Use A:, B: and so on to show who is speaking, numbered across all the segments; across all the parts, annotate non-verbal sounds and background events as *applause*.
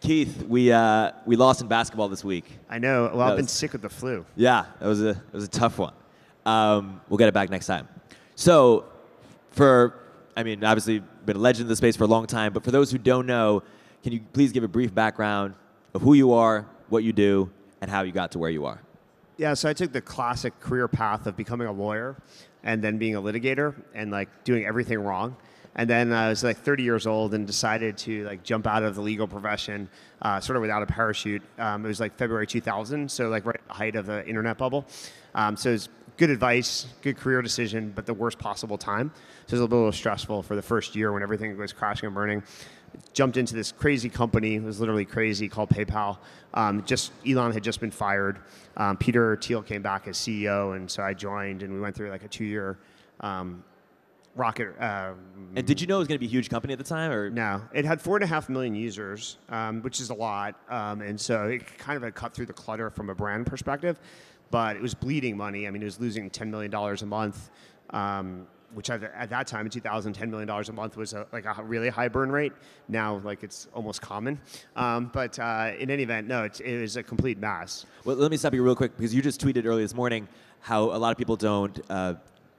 A: Keith, we uh, we lost in basketball this week.
B: I know. Well, I've been sick with the flu.
A: Yeah, it was a it was a tough one. Um, we'll get it back next time. So, for I mean, obviously been a legend in the space for a long time, but for those who don't know, can you please give a brief background of who you are, what you do, and how you got to where you are?
B: Yeah, so I took the classic career path of becoming a lawyer and then being a litigator and like doing everything wrong. And then I was like 30 years old and decided to like jump out of the legal profession, uh, sort of without a parachute. Um, it was like February 2000, so like right at the height of the internet bubble. Um, so it was good advice, good career decision, but the worst possible time. So it was a little stressful for the first year when everything was crashing and burning jumped into this crazy company. It was literally crazy called PayPal. Um, just Elon had just been fired. Um, Peter Thiel came back as CEO, and so I joined, and we went through like a two-year um, rocket. Uh,
A: And did you know it was going to be a huge company at the time, or
B: no, it had four and a half million users, um, which is a lot, um, and so it kind of had cut through the clutter from a brand perspective. But it was bleeding money. I mean, it was losing ten million dollars a month. Um, which at, at that time in 2000, $10 million a month was a, like a really high burn rate. Now, like it's almost common. Um, but uh, in any event, no, it's, it was a complete mess.
A: Well, let me stop you real quick because you just tweeted earlier this morning how a lot of people don't uh,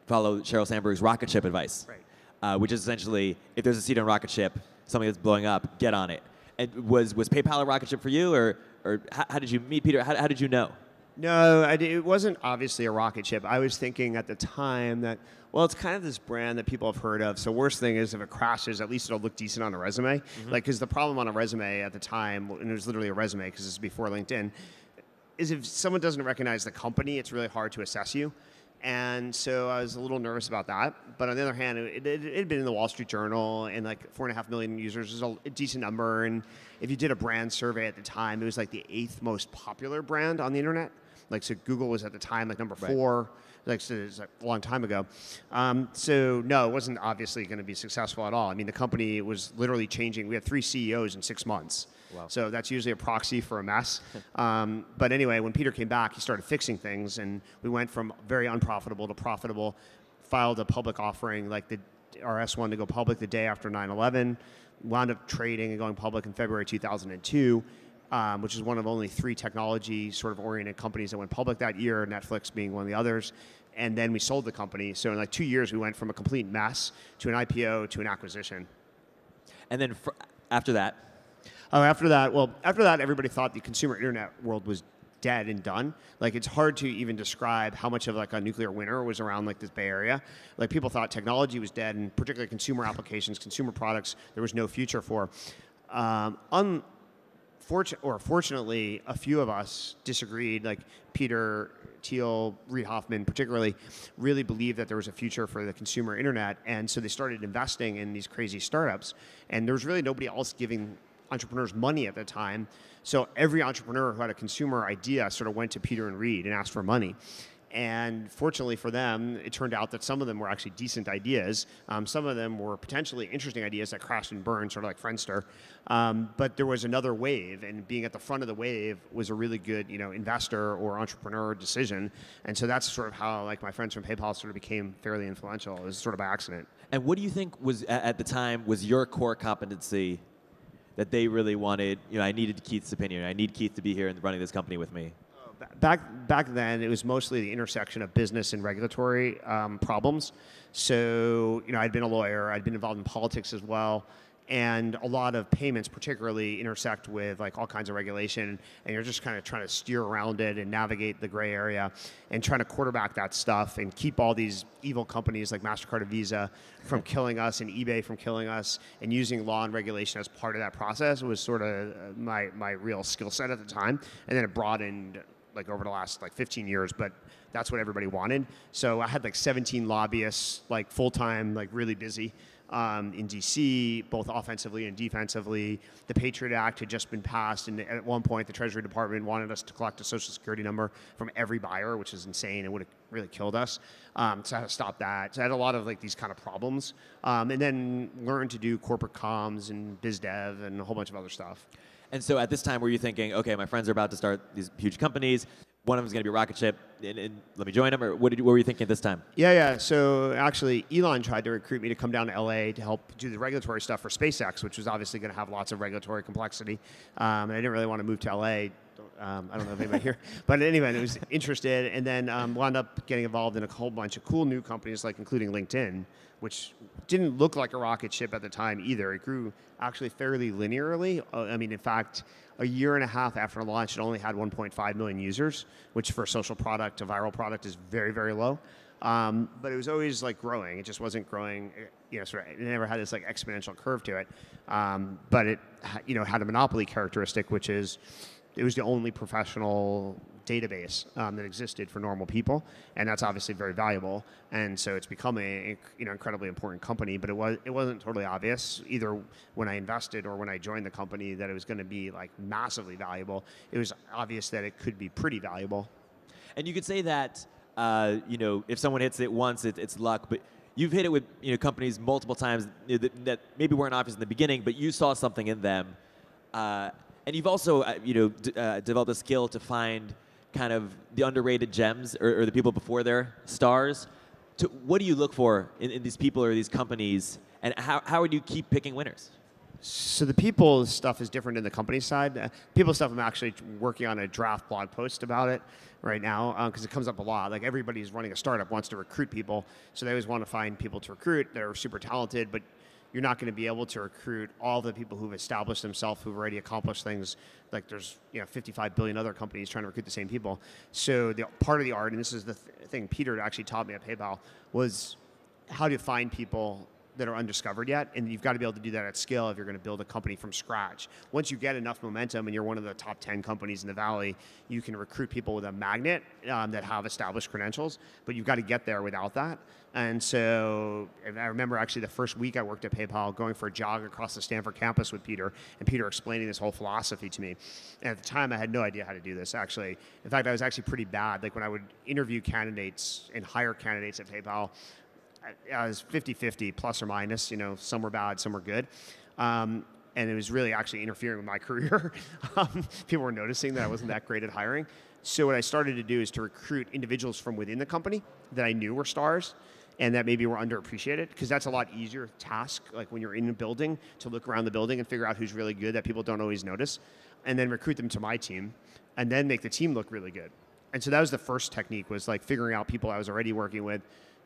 A: follow Sheryl Sandberg's rocket ship advice,
B: Right.
A: uh, which is essentially if there's a seat on a rocket ship, something that's blowing up, get on it. And was was PayPal a rocket ship for you, or or how, how did you meet Peter? How, how did you know?
B: No, I it wasn't obviously a rocket ship. I was thinking at the time that, well, it's kind of this brand that people have heard of. So worst thing is if it crashes, at least it'll look decent on a resume. Like, because the problem on a resume at the time, and it was literally a resume because this it's before LinkedIn, is if someone doesn't recognize the company, it's really hard to assess you. And so I was a little nervous about that. But on the other hand, it, it, it had been in the Wall Street Journal, and like four and a half million users is a, a decent number. And if you did a brand survey at the time, it was like the eighth most popular brand on the internet. Like, so Google was at the time like number
A: Right.
B: four. Like, so it was like a long time ago. Um, so, no, it wasn't obviously going to be successful at all. I mean, the company was literally changing. We had three CEOs in six months.
A: Wow.
B: So that's usually a proxy for a mess. *laughs* um, but anyway, when Peter came back, he started fixing things, and we went from very unprofitable to profitable. Filed a public offering, like the our S1 to go public the day after 9/11. Wound up trading and going public in February 2002. Um, which is one of only three technology sort of oriented companies that went public that year, Netflix being one of the others. And then we sold the company. So in like two years, we went from a complete mess to an IPO to an acquisition.
A: And then fr- after that,
B: Oh, after that, well, after that, everybody thought the consumer internet world was dead and done. Like, it's hard to even describe how much of like a nuclear winter was around like this Bay Area. Like, people thought technology was dead, and particularly consumer applications, consumer products, there was no future for. Um, or fortunately, a few of us disagreed. Like Peter Thiel, Reid Hoffman, particularly, really believed that there was a future for the consumer internet, and so they started investing in these crazy startups. And there was really nobody else giving entrepreneurs money at the time. So every entrepreneur who had a consumer idea sort of went to Peter and Reid and asked for money. And fortunately for them, it turned out that some of them were actually decent ideas. Um, some of them were potentially interesting ideas that crashed and burned, sort of like Friendster. Um, but there was another wave, and being at the front of the wave was a really good, you know, investor or entrepreneur decision. And so that's sort of how, like, my friends from PayPal sort of became fairly influential. It was sort of by accident.
A: and what do you think was at the time was your core competency that they really wanted? You know, I needed Keith's opinion. I need Keith to be here and running this company with me.
B: Back back then it was mostly the intersection of business and regulatory um, problems. So you know i'd been a lawyer i'd been involved in politics as well and a lot of payments particularly intersect with like all kinds of regulation and you're just kind of trying to steer around it and navigate the gray area and trying to quarterback that stuff and keep all these evil companies like mastercard and visa from killing us and ebay from killing us and using law and regulation as part of that process was sort of uh, my, my real skill set at the time and then it broadened like over the last like 15 years, but that's what everybody wanted. So I had like 17 lobbyists, like full time, like really busy um, in DC, both offensively and defensively. The Patriot Act had just been passed, and at one point, the Treasury Department wanted us to collect a Social Security number from every buyer, which is insane. It would have really killed us. Um, so I had to stop that. So I had a lot of like these kind of problems, um, and then learned to do corporate comms and biz dev and a whole bunch of other stuff.
A: And so at this time, were you thinking, okay, my friends are about to start these huge companies. One of them is going to be rocket ship. and, and let me join them, or what, did, what were you thinking at this time?
B: Yeah, yeah. So actually, Elon tried to recruit me to come down to LA to help do the regulatory stuff for SpaceX, which was obviously going to have lots of regulatory complexity. Um, and I didn't really want to move to LA. Um, I don't know if anybody here, *laughs* but anyway, I was interested, and then um, wound up getting involved in a whole bunch of cool new companies, like including LinkedIn, which didn't look like a rocket ship at the time either. It grew actually fairly linearly. Uh, I mean, in fact, a year and a half after launch, it only had 1.5 million users, which for a social product, a viral product, is very, very low. Um, but it was always like growing. It just wasn't growing. You know, sort of, it never had this like exponential curve to it. Um, but it, you know, had a monopoly characteristic, which is it was the only professional database um, that existed for normal people, and that's obviously very valuable. And so it's become a you know incredibly important company. But it was it wasn't totally obvious either when I invested or when I joined the company that it was going to be like massively valuable. It was obvious that it could be pretty valuable.
A: And you could say that uh, you know if someone hits it once, it, it's luck, but. You've hit it with you know companies multiple times that, that maybe weren't obvious in the beginning, but you saw something in them, uh, and you've also uh, you know d- uh, developed a skill to find kind of the underrated gems or, or the people before their stars. To, what do you look for in, in, these people or these companies, and how, how would you keep picking winners?
B: So the people stuff is different in the company side. Uh, people stuff, I'm actually working on a draft blog post about it right now because uh, it comes up a lot. Like everybody's running a startup wants to recruit people, so they always want to find people to recruit that are super talented, but you're not going to be able to recruit all the people who've established themselves, who've already accomplished things. Like there's you know 55 billion other companies trying to recruit the same people. So the part of the art, and this is the th- thing Peter actually taught me at PayPal, was how to find people that are undiscovered yet, and you've got to be able to do that at scale if you're going to build a company from scratch. Once you get enough momentum and you're one of the top 10 companies in the valley, you can recruit people with a magnet um, that have established credentials, but you've got to get there without that. And so I remember actually the first week I worked at PayPal going for a jog across the Stanford campus with Peter, and Peter explaining this whole philosophy to me. And at the time, I had no idea how to do this, actually. In fact, I was actually pretty bad. Like when I would interview candidates and hire candidates at PayPal, I was 50-50 plus or minus. You know, some were bad, some were good. Um, and it was really actually interfering with my *laughs* career. um, people were noticing that I wasn't that great at hiring. So what I started to do is to recruit individuals from within the company that I knew were stars and that maybe were underappreciated because that's a lot easier task like when you're in a building to look around the building and figure out who's really good that people don't always notice and then recruit them to my team and then make the team look really good and so that was the first technique was like figuring out people i was already working with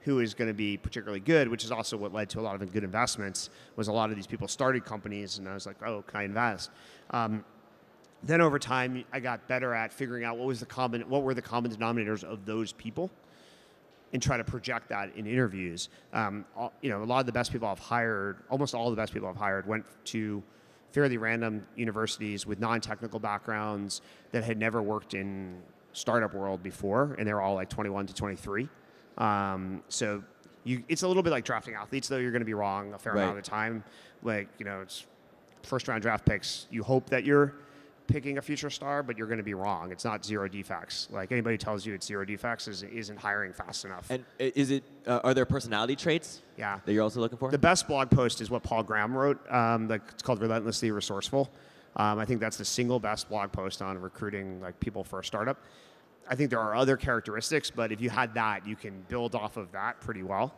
B: who is going to be particularly good, which is also what led to a lot of good investments. Was a lot of these people started companies, and I was like, oh, can I invest? Um, then over time, I got better at figuring out what was the common, what were the common denominators of those people, and try to project that in interviews. Um, all, you know, a lot of the best people I've hired, almost all the best people I've hired, went to fairly random universities with non-technical backgrounds that had never worked in startup world before, and they were all like 21 to 23. Um, so you, it's a little bit like drafting athletes, though you're going to be wrong a fair right. amount of the time. Like you know, it's first round draft picks. You hope that you're picking a future star, but you're going to be wrong. It's not zero defects. Like anybody tells you it's zero defects is, isn't hiring fast enough.
A: And is it? Uh, are there personality traits?
B: Yeah.
A: That you're also looking for.
B: The best blog post is what Paul Graham wrote. Um, like it's called "Relentlessly Resourceful." Um, I think that's the single best blog post on recruiting like people for a startup. I think there are other characteristics, but if you had that, you can build off of that pretty well.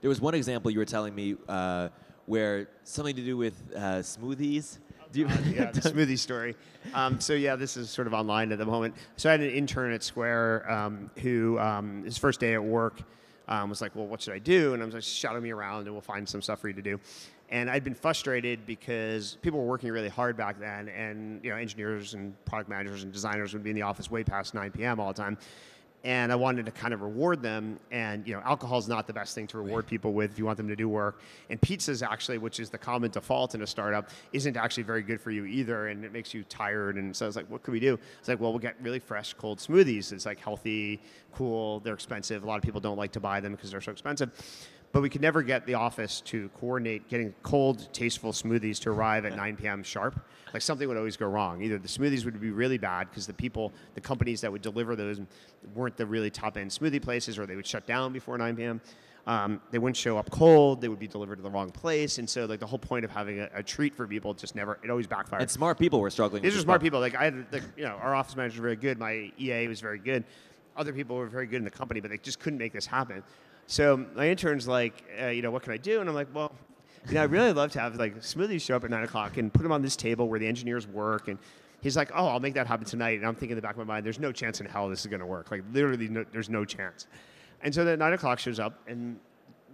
A: There was one example you were telling me uh, where something to do with uh, smoothies.
B: Do you, yeah, the *laughs* smoothie story. Um, so yeah, this is sort of online at the moment. So I had an intern at Square um, who um, his first day at work um, was like, "Well, what should I do?" And I was like, "Shadow me around, and we'll find some stuff for you to do." And I'd been frustrated because people were working really hard back then, and you know, engineers and product managers and designers would be in the office way past 9 p.m. all the time. And I wanted to kind of reward them. And you know, alcohol is not the best thing to reward people with if you want them to do work. And pizzas actually, which is the common default in a startup, isn't actually very good for you either, and it makes you tired. And so I was like, what could we do? It's like, well, we'll get really fresh cold smoothies. It's like healthy, cool. They're expensive. A lot of people don't like to buy them because they're so expensive but we could never get the office to coordinate getting cold, tasteful smoothies to arrive at 9 p.m. sharp. Like something would always go wrong. Either the smoothies would be really bad because the people, the companies that would deliver those weren't the really top end smoothie places, or they would shut down before 9 p.m. Um, they wouldn't show up cold. They would be delivered to the wrong place, and so like the whole point of having a, a treat for people just never. It always backfired.
A: And smart people were struggling.
B: These are smart people. Like I had, like, you know, our office manager was very good. My EA was very good, other people were very good in the company, but they just couldn't make this happen. So my intern's like, uh, you know, what can I do? And I'm like, well, you know, I'd really love to have like smoothies show up at nine o'clock and put them on this table where the engineers work. And he's like, oh, I'll make that happen tonight. And I'm thinking in the back of my mind, there's no chance in hell this is going to work. Like literally, no, there's no chance. And so then nine o'clock shows up, and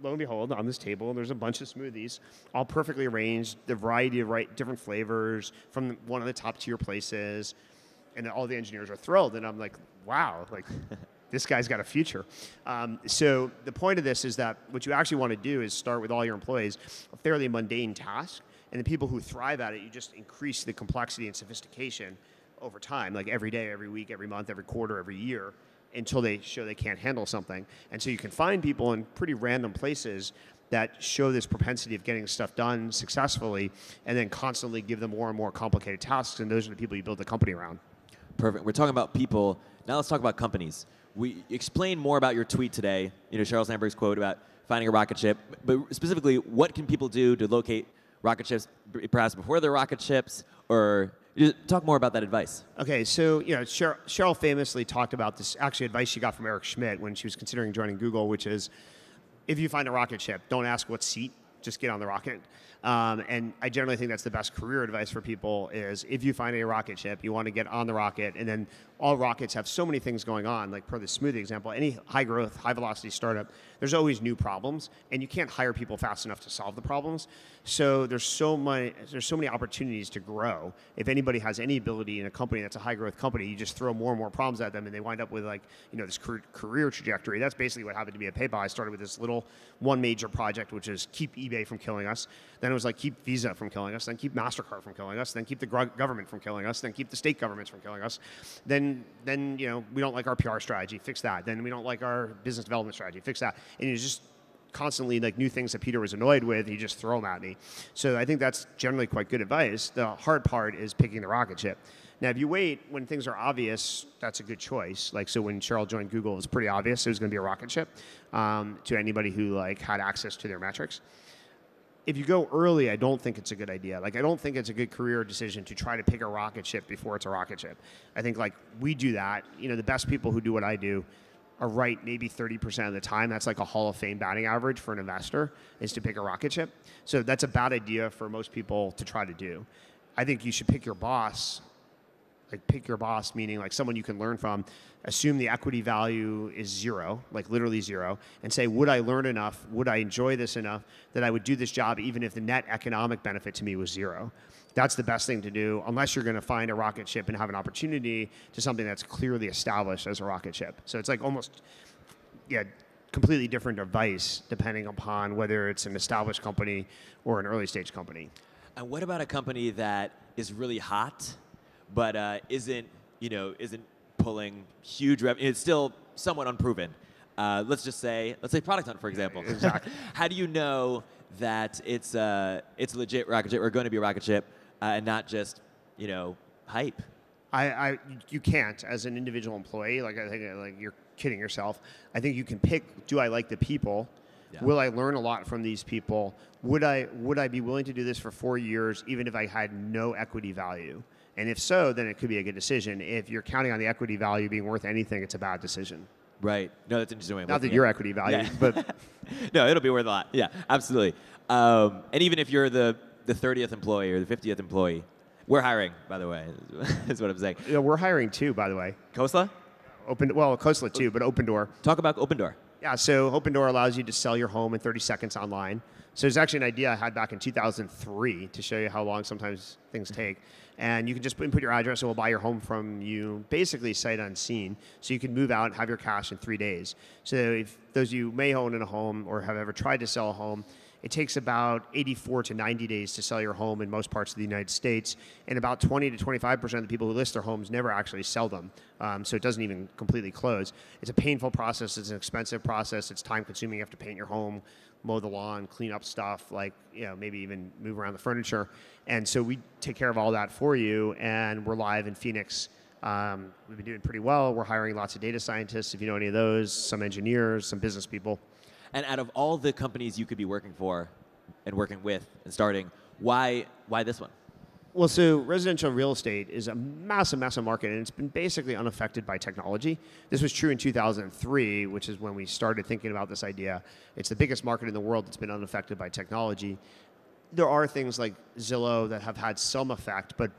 B: lo and behold, on this table, there's a bunch of smoothies, all perfectly arranged, the variety of right, different flavors from one of the top tier places, and all the engineers are thrilled. And I'm like, wow, like this guy's got a future. Um, so the point of this is that what you actually want to do is start with all your employees a fairly mundane task, and the people who thrive at it, you just increase the complexity and sophistication over time, like every day, every week, every month, every quarter, every year, until they show they can't handle something. And so you can find people in pretty random places that show this propensity of getting stuff done successfully and then constantly give them more and more complicated tasks and those are the people you build the company around
A: Perfect. We're talking about people. Now let's talk about companies. We explain more about your tweet today. You know, Sheryl Sandberg's quote about finding a rocket ship, but specifically, what can people do to locate rocket ships, perhaps before they're rocket ships, or talk more about that advice.
B: Okay, so you know, Cheryl, Sheryl famously talked about this actually advice she got from Eric Schmidt when she was considering joining Google, which is, if you find a rocket ship, don't ask what seat, just get on the rocket. Um, and I generally think that's the best career advice for people is if you find a rocket ship, you want to get on the rocket, and then all rockets have so many things going on. Like per the smoothie example, any high growth, high velocity startup, there's always new problems, and you can't hire people fast enough to solve the problems. So there's so many there's so many opportunities to grow. If anybody has any ability in a company that's a high growth company, you just throw more and more problems at them, and they wind up with like you know this career trajectory. That's basically what happened to me at PayPal. I started with this little one major project, which is keep eBay from killing us. Then it was like keep Visa from killing us, then keep Mastercard from killing us, then keep the government from killing us, then keep the state governments from killing us. Then then you know we don't like our PR strategy, fix that. Then we don't like our business development strategy, fix that. And you just constantly like new things that Peter was annoyed with, you just throw them at me. So I think that's generally quite good advice. The hard part is picking the rocket ship. Now, if you wait when things are obvious, that's a good choice. Like, so when Sheryl joined Google, it was pretty obvious it was going to be a rocket ship um, to anybody who like had access to their metrics if you go early, I don't think it's a good idea. Like, I don't think it's a good career decision to try to pick a rocket ship before it's a rocket ship. I think, like, we do that. You know, the best people who do what I do are right maybe 30% of the time. That's like a Hall of Fame batting average for an investor, is to pick a rocket ship. So that's a bad idea for most people to try to do. I think you should pick your boss like pick your boss meaning like someone you can learn from assume the equity value is zero like literally zero and say would i learn enough? Would i enjoy this enough that i would do this job even if the net economic benefit to me was zero? That's the best thing to do unless you're going to find a rocket ship and have an opportunity to something that's clearly established as a rocket ship. So it's like almost yeah completely different advice depending upon whether it's an established company or an early stage company.
A: And what about a company that is really hot but uh, isn't you know isn't pulling huge revenue. It's still somewhat unproven. Uh, let's just say, let's say Product Hunt, for example.
B: Exactly. *laughs*
A: How do you know that it's uh, it's legit rocket ship or going to be a rocket ship uh, and not just you know hype?
B: I, I, you can't as an individual employee. Like I think like you're kidding yourself. I think you can pick. Do I like the people? Yeah. Will I learn a lot from these people? Would I would I be willing to do this for four years even if I had no equity value? And if so, then it could be a good decision. If you're counting on the equity value being worth anything, it's a bad decision.
A: Right. No, that's interesting.
B: Not that your equity value, yeah. but *laughs*
A: no, it'll be worth a lot. Yeah, absolutely. Um, and even if you're the the 30th employee or the 50th employee, we're hiring. By the way, *laughs* is what I'm saying.
B: Yeah, we're hiring too. By the way,
A: Khosla.
B: Open well, Khosla too, but Opendoor.
A: Talk about Opendoor.
B: Yeah, so Opendoor allows you to sell your home in 30 seconds online. So it's actually an idea I had back in 2003 to show you how long sometimes things take. And you can just input your address and we'll buy your home from you basically sight unseen. So you can move out and have your cash in three days. So if those of you may own in a home or have ever tried to sell a home, it takes about 84 to 90 days to sell your home in most parts of the United States, and about 20 to 25 percent of the people who list their homes never actually sell them. Um, so it doesn't even completely close. It's a painful process. It's an expensive process. It's time consuming. You have to paint your home, mow the lawn, clean up stuff, like you know maybe even move around the furniture. And so we take care of all that for you, and we're live in Phoenix. Um, we've been doing pretty well. We're hiring lots of data scientists, if you know any of those, some engineers, some business people.
A: And out of all the companies you could be working for and working with and starting, why why this one?
B: Well, so residential real estate is a massive, massive market, and it's been basically unaffected by technology. This was true in 2003, which is when we started thinking about this idea. It's the biggest market in the world that's been unaffected by technology. There are things like Zillow that have had some effect, but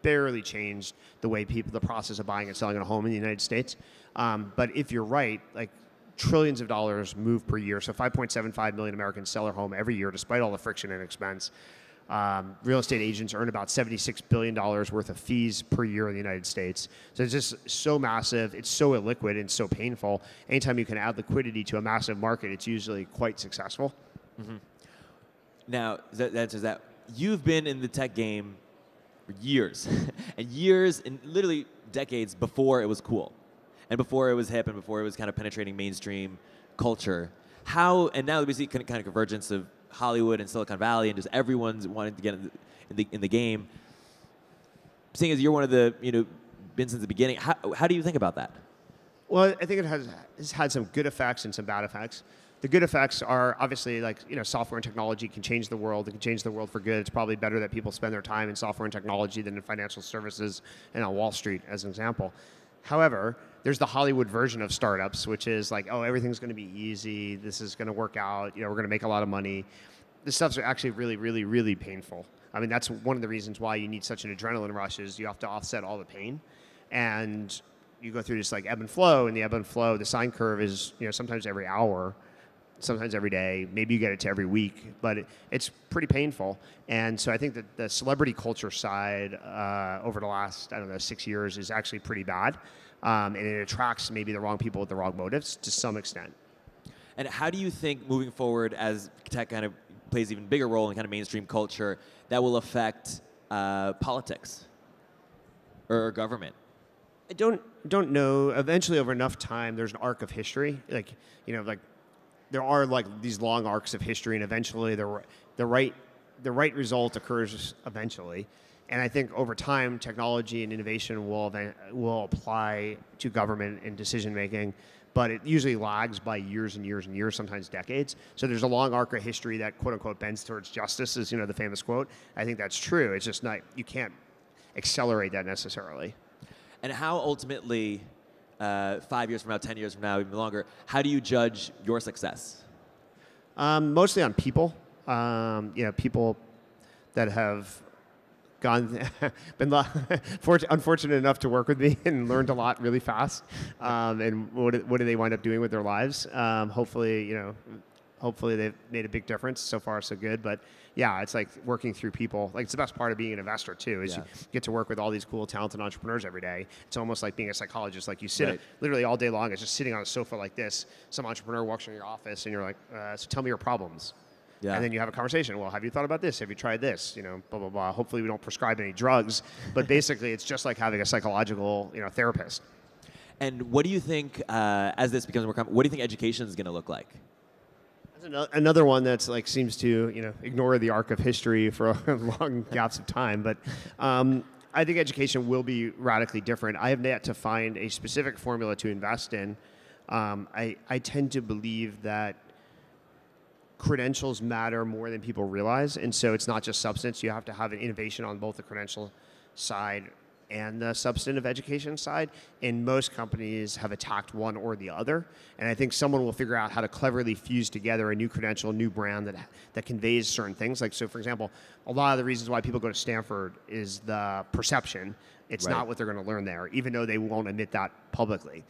B: barely changed the way people, the process of buying and selling a home in the United States. Um, but if you're right, like trillions of dollars move per year. So 5.75 million Americans sell their home every year, despite all the friction and expense. Um, real estate agents earn about $76 billion worth of fees per year in the United States. So it's just so massive, it's so illiquid and so painful. Anytime you can add liquidity to a massive market, it's usually quite successful.
A: Mm-hmm. Now, that answers that. You've been in the tech game for years, *laughs* and years, and literally decades before it was cool, and before it was hip, and before it was kind of penetrating mainstream culture. How, and now we see kind of convergence of Hollywood and Silicon Valley, and just everyone's wanting to get in the, in the, game. Seeing as you're one of the, you know, been since the beginning, how, how do you think about that?
B: Well, I think it has, has had some good effects and some bad effects. The good effects are obviously like you know software and technology can change the world. It can change the world for good. It's probably better that people spend their time in software and technology than in financial services and on Wall Street, as an example. However, there's the Hollywood version of startups, which is like, oh, everything's going to be easy. This is going to work out. You know, we're going to make a lot of money. This stuff's actually really, really, really painful. I mean, that's one of the reasons why you need such an adrenaline rush is you have to offset all the pain, and you go through this like ebb and flow. And the ebb and flow, the sine curve is you know sometimes every hour, sometimes every day. Maybe you get it to every week, but it, it's pretty painful. And so I think that the celebrity culture side uh, over the last I don't know six years is actually pretty bad um, and it attracts maybe the wrong people with the wrong motives to some extent.
A: And how do you think moving forward, as tech kind of plays even bigger role in kind of mainstream culture, that will affect uh, politics or government?
B: I don't don't know. Eventually, over enough time, there's an arc of history. Like you know, like there are like these long arcs of history, and eventually the the right the right result occurs eventually. And I think over time, technology and innovation will, will apply to government and decision making, but it usually lags by years and years and years, sometimes decades. So there's a long arc of history that quote unquote bends towards justice, is you know the famous quote. I think that's true. It's just not you can't accelerate that necessarily.
A: And how ultimately, uh, five years from now, ten years from now, even longer, how do you judge your success?
B: Um, mostly on people. Um, you know, people that have gone, *laughs* been unfortunate enough to work with me *laughs* and learned a lot really fast. Um, and what do, what do they wind up doing with their lives? Um, hopefully, you know, hopefully they've made a big difference. So far, so good. But yeah, it's like working through people. Like it's the best part of being an investor too, is yeah. you get to work with all these cool, talented entrepreneurs every day. It's almost like being a psychologist. Like you sit right. literally all day long. It's just sitting on a sofa like this. Some entrepreneur walks in your office, and you're like, uh, "So tell me your problems." Yeah. And then you have a conversation. Well, have you thought about this? Have you tried this? You know, blah blah blah. Hopefully, we don't prescribe any drugs, but *laughs* basically, it's just like having a psychological, you know, therapist.
A: And what do you think, uh, as this becomes more common, what do you think education is going to look like?
B: That's another one that's like seems to you know ignore the arc of history for *laughs* long gaps of time, but. Um, I think education will be radically different. I have yet to find a specific formula to invest in. Um, I, I tend to believe that credentials matter more than people realize. And so it's not just substance. You have to have an innovation on both the credential side and the substantive education side. And most companies have attacked one or the other. And I think someone will figure out how to cleverly fuse together a new credential, new brand that, that conveys certain things. Like, so for example, a lot of the reasons why people go to Stanford is the perception. It's right. not what they're going to learn there, even though they won't admit that publicly.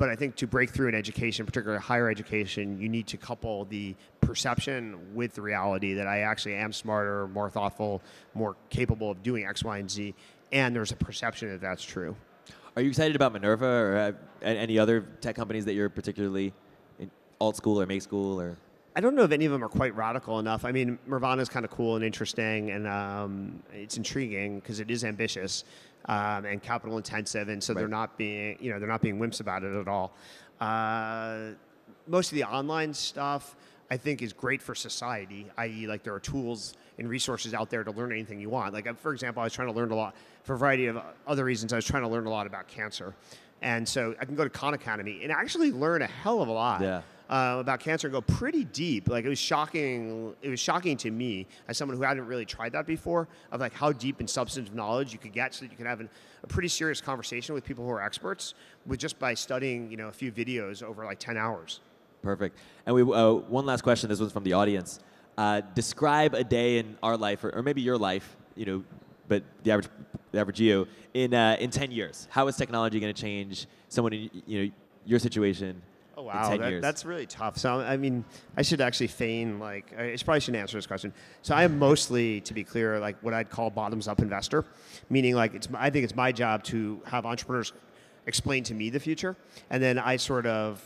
B: But I think to break through in education, particularly higher education, you need to couple the perception with the reality that I actually am smarter, more thoughtful, more capable of doing X, Y, and Z. And there's a perception that that's true.
A: Are you excited about Minerva or uh, any other tech companies that you're particularly in AltSchool or make school or?
B: I don't know if any of them are quite radical enough. I mean, Nirvana is kind of cool and interesting, and um, it's intriguing because it is ambitious um, and capital intensive, and so right. they're not being, you know, they're not being wimps about it at all. Uh, most of the online stuff, I think, is great for society. I.e., like there are tools and resources out there to learn anything you want. Like, for example, I was trying to learn a lot for a variety of other reasons. I was trying to learn a lot about cancer, and so I can go to Khan Academy and actually learn a hell of a lot.
A: Yeah
B: uh, about cancer go pretty deep. Like it was shocking. It was shocking to me as someone who hadn't really tried that before of like how deep in substantive knowledge you could get, so that you can have an, a pretty serious conversation with people who are experts with just by studying you know a few videos over like 10 hours.
A: Perfect. And we uh, one last question. This one's from the audience. Uh, describe a day in our life, or, or maybe your life. You know, but the average the average you in uh, in 10 years. How is technology going to change someone in you know your situation?
B: Oh wow,
A: 10
B: that, that's really tough. So I mean, I should actually feign like I probably shouldn't answer this question. So I am mostly, to be clear, like what I'd call bottoms-up investor, meaning like it's I think it's my job to have entrepreneurs explain to me the future, and then I sort of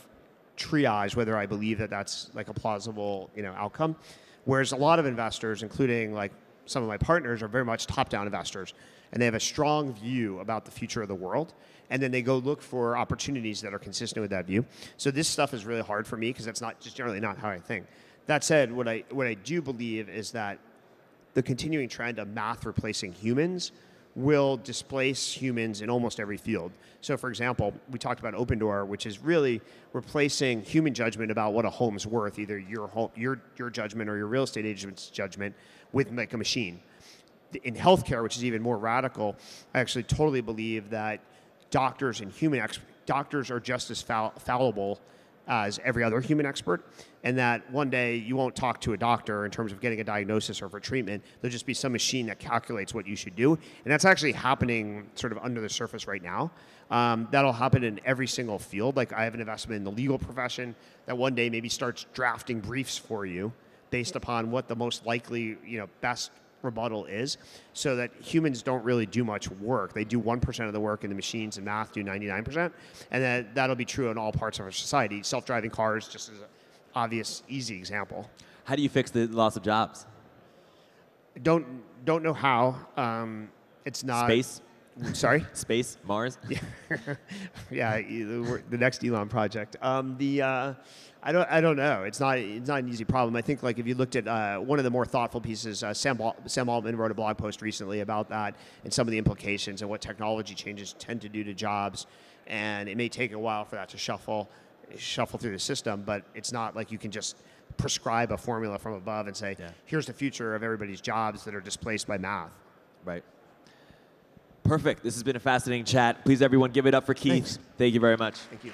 B: triage whether I believe that that's like a plausible you know outcome. Whereas a lot of investors, including like some of my partners, are very much top-down investors, and they have a strong view about the future of the world, and then they go look for opportunities that are consistent with that view. So this stuff is really hard for me because that's not just generally not how I think. That said, what I what I do believe is that the continuing trend of math replacing humans will displace humans in almost every field. So, for example, we talked about Opendoor, which is really replacing human judgment about what a home's worth, either your home, your your judgment or your real estate agent's judgment, with like a machine. In healthcare, which is even more radical, I actually totally believe that doctors and human ex- doctors are just as foul- fallible as every other human expert, and that one day you won't talk to a doctor in terms of getting a diagnosis or for treatment. There'll just be some machine that calculates what you should do, and that's actually happening sort of under the surface right now. Um, that'll happen in every single field. Like I have an investment in the legal profession that one day maybe starts drafting briefs for you based upon what the most likely, you know, best rebuttal is so that humans don't really do much work. They do 1% of the work and the machines and math do 99%. And that, that'll be true in all parts of our society. Self-driving cars just as an obvious, easy example.
A: How do you fix the loss of jobs?
B: Don't, don't know how. Um, it's not...
A: Space,
B: Sorry? *laughs*
A: space, Mars. *laughs*
B: yeah, e- the next Elon project. Um, the uh, I don't I don't know. It's not it's not an easy problem. I think like if you looked at uh, one of the more thoughtful pieces, uh, Sam Sam Altman wrote a blog post recently about that and some of the implications and what technology changes tend to do to jobs. And it may take a while for that to shuffle shuffle through the system, but it's not like you can just prescribe a formula from above and say,
A: Yeah.
B: here's the future of everybody's jobs that are displaced by math.
A: Right. Perfect. This has been a fascinating chat. Please, everyone, give it up for Keith.
B: Thanks.
A: Thank you very much.
B: Thank you.